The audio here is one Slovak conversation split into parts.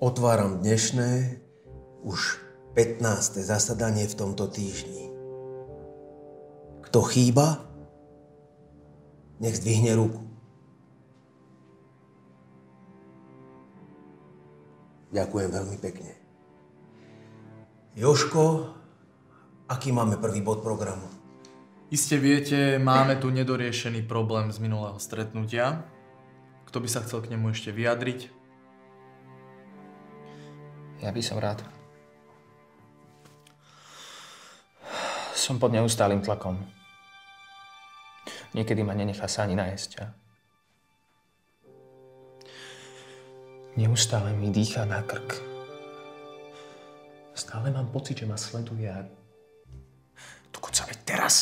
Otváram dnešné, už 15. zasadanie v tomto týždni. Kto chýba, nech zdvihne ruku. Ďakujem veľmi pekne. Joško, aký máme prvý bod programu? Iste viete, máme tu nedoriešený problém z minulého stretnutia. Kto by sa chcel k nemu ešte vyjadriť? Ja by som rád. Som pod neustálým tlakom. Niekedy ma nenechá sa ani nájsť. A... Neustále mi dýcha na krk. Stále mám pocit, že ma sleduje a dokonca aj teraz.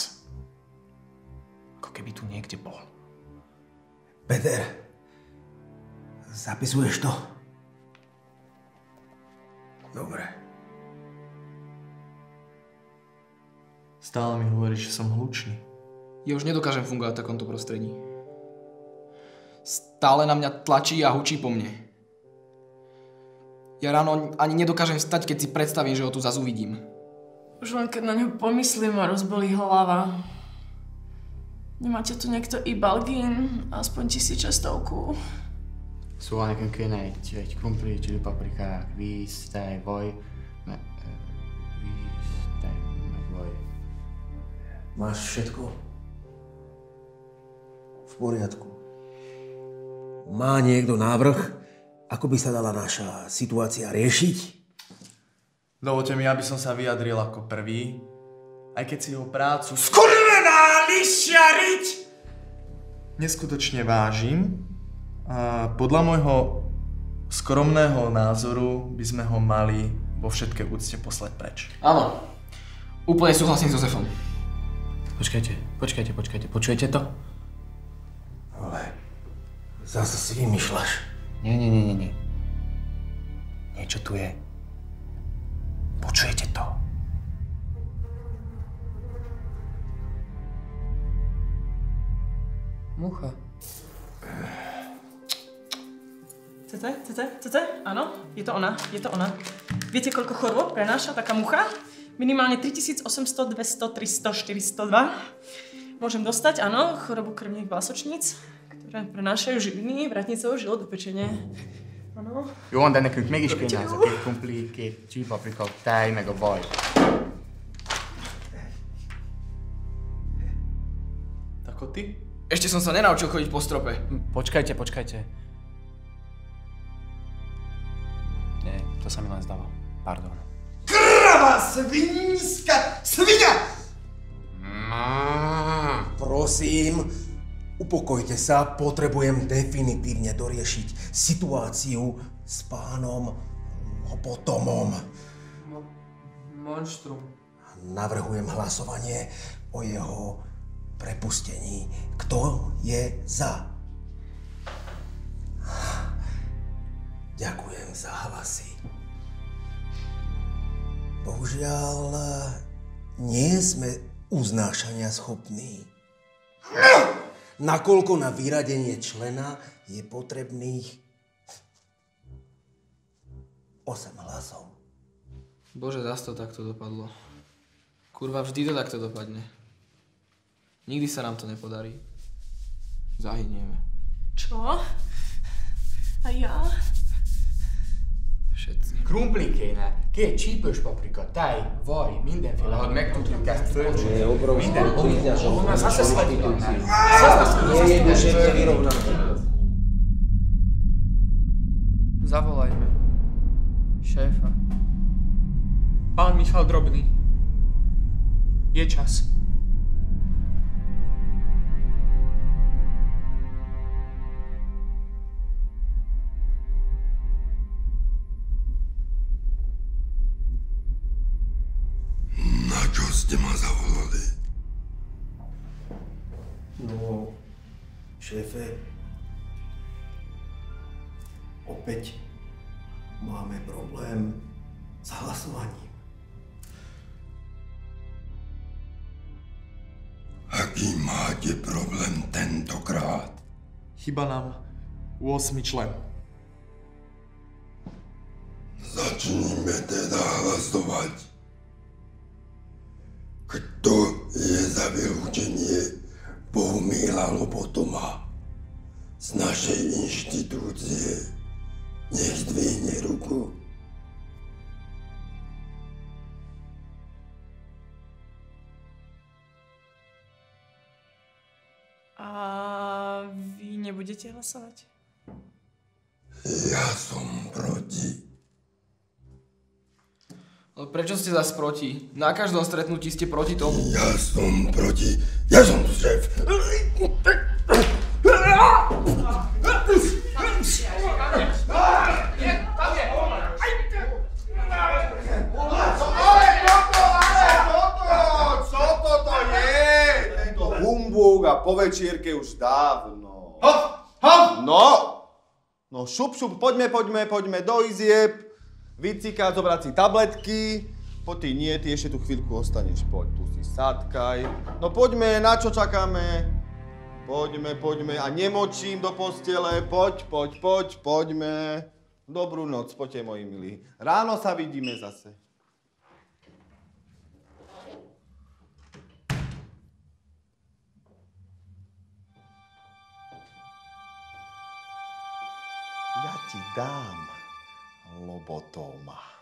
Ako keby tu niekde bol. Peter, zapisuješ to? Dobre. Stále mi hovoríš, že som hlučný. Ja už nedokážem fungovať v takomto prostredí. Stále na mňa tlačí a hučí po mne. Ja ráno ani nedokážem stať, keď si predstavím, že ho tu zase uvidím. Už len keď na ňu pomyslím a rozbolí hlava. Nemáte tu niekto i balgín? Aspoň tisíčestovku. Szóval nekünk kéne egy, egy krumpli, csili paprikák, víz, tej, vaj, me, e, víz, tej, meg vaj. Máš všetko? V poriadku. Má niekto návrh, ako by sa dala naša situácia riešiť? Dovolte mi, aby som sa vyjadril ako prvý, aj keď si jeho prácu skurvená lišiariť neskutočne vážim. A podľa môjho skromného názoru by sme ho mali vo všetkej úcte poslať preč. Áno. Úplne súhlasím s Jozefom. Počkajte, počkajte, počkajte. Počujete to? Ale zase si vymýšľaš. Nie, nie, nie, nie, nie. Niečo tu je. Počujete to? Mucha. Chcete? Chcete? Chcete? Áno, je to ona, je to ona. Viete, koľko chorôb prenáša taká mucha? Minimálne 3800, 200, 300, 402. Môžem dostať, áno, chorobu krvných vlásočníc, ktoré prenášajú živiny, vratnicovou žilo do pečenie. Áno. Jó de nekünk mégis kéne ez a két tej, meg a vaj. Ako ty? Ešte som sa nenaučil chodiť po strope. Počkajte, počkajte. To sa mi len zdalo. Pardon. Krava sviníska svinia! Prosím, upokojte sa, potrebujem definitívne doriešiť situáciu s pánom Lobotomom. Monštrum. Navrhujem hlasovanie o jeho prepustení. Kto je za? Ďakujem za hlasy. Bohužiaľ, nie sme uznášania schopní. Nakoľko na vyradenie člena je potrebných 8 hlasov. Bože, zas to takto dopadlo. Kurva, vždy to takto dopadne. Nikdy sa nám to nepodarí. Zahynieme. Čo? A ja? Všetci. Krumpli kéne, két csípős paprika, tej, vaj, mindenféle, hogy meg tudjuk ezt fölcsülni. Minden, honnan zase sladíme. Zavolajme. Šéfa. Pán Michal Drobný. Je čas. Ste ma zavolali? No, šéfe, opäť máme problém s hlasovaním. Aký máte problém tentokrát? Chyba nám 8 člen. Začnime teda hlasovať. Kto je za vylúčenie Bohumíla Lobotoma z našej inštitúcie? Nech zdvihne ruku. A vy nebudete hlasovať? Ja som proti. Ale prečo ste zas proti? Na každom stretnutí ste proti tomu. Ja som proti. Ja som tu šéf. Čo toto je? Tento humbug a po večierke už dávno. Hop, hop! No, no šup, šup, poďme, poďme, poďme do izieb. Vycikať, zobrať si tabletky. Po ty nie, ty ešte tu chvíľku ostaneš, poď, tu si sadkaj. No poďme, na čo čakáme? Poďme, poďme a nemočím do postele, poď, poď, poď, poďme. Dobrú noc, poďte moji milí. Ráno sa vidíme zase. Ja ti dám lobotoma.